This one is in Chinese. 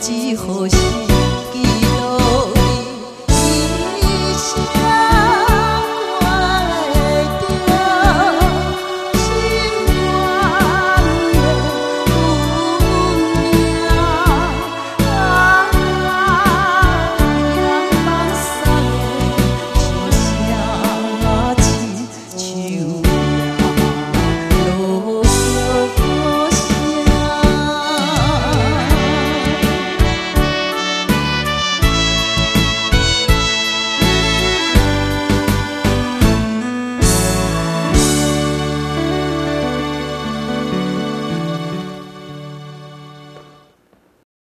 几何时